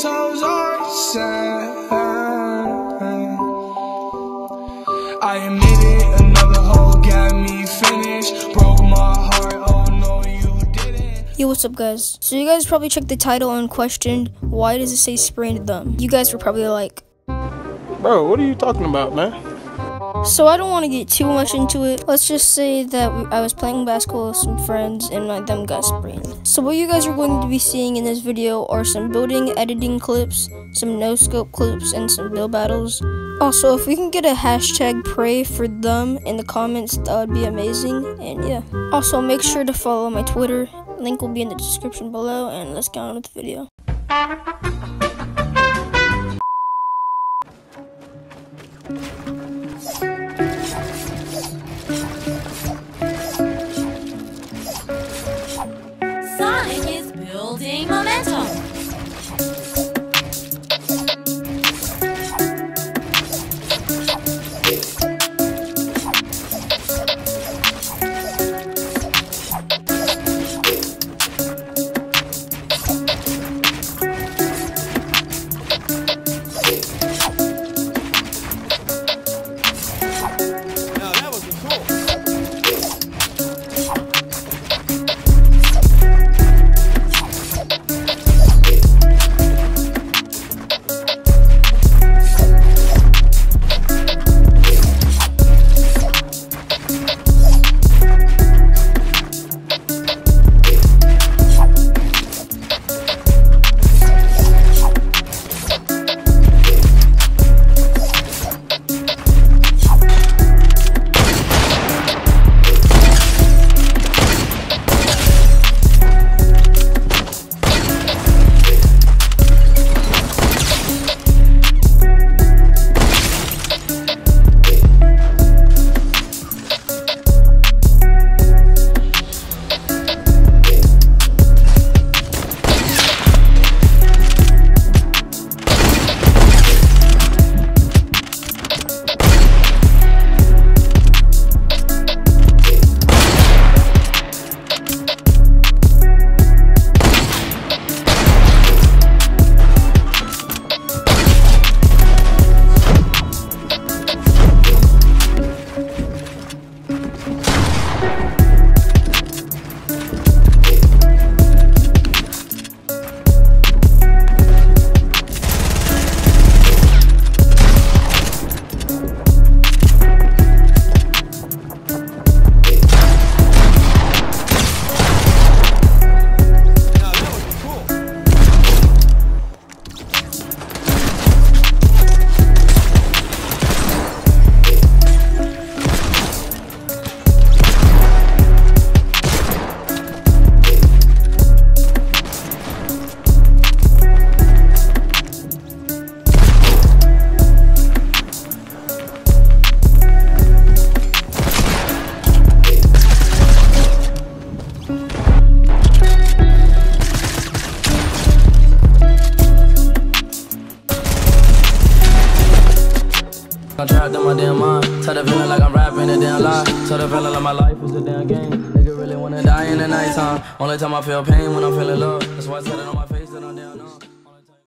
these hoes are sad. I admit it, another hoe got me finished. Broke my heart, oh no, you didn't. Yo, what's up, guys? So, you guys probably checked the title and questioned, why does it say sprained thumb? You guys were probably like, Bro, what are you talking about, man? So I don't want to get too much into it. Let's just say that I was playing basketball with some friends and my thumb got sprained. So what you guys are going to be seeing in this video are some building editing clips, some no scope clips, and some build battles. Also, if we can get a hashtag pray for them in the comments, that would be amazing. And yeah. Also, make sure to follow my Twitter. Link will be in the description below. And let's get on with the video. Sonic is building momentum. I'm trapped in my damn mind. Tell the feeling like I'm rapping a damn lie. Tell the feeling like my life is a damn game. Nigga really wanna die in the nighttime. Only time I feel pain when I'm feeling love. That's why I said it on my